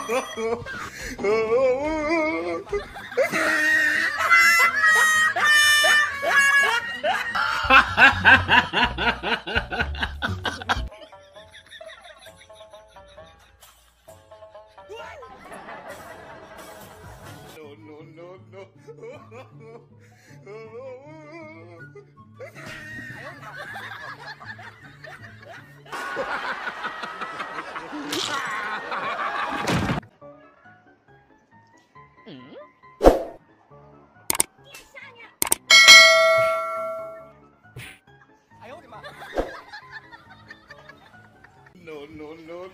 Ha ha ha ha! No, no,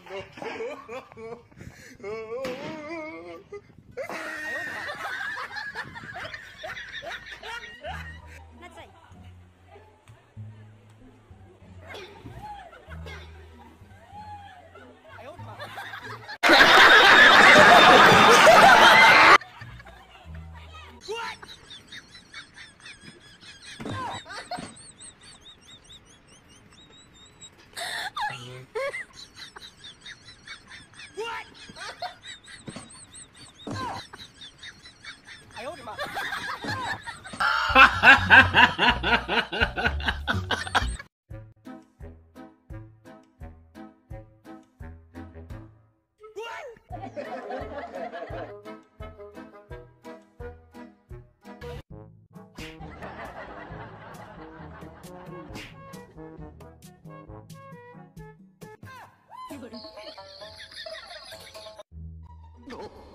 no, no.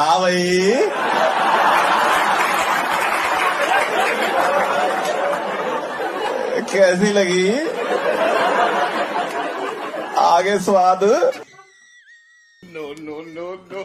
हाँ भाई। कैसी लगी? आगे स्वाद। No no no no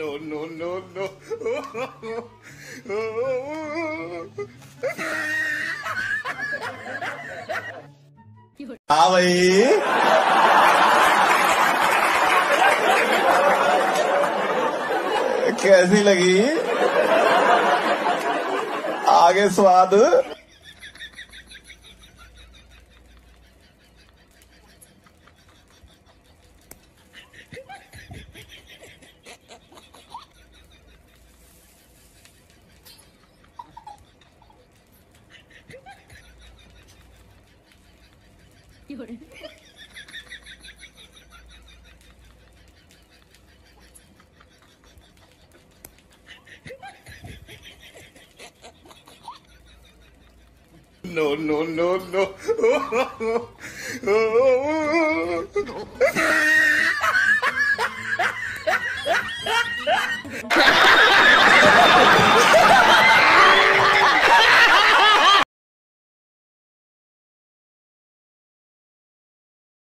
No, no, no, no. हाँ भाई कैसी लगी आगे स्वाद No, no, no, no.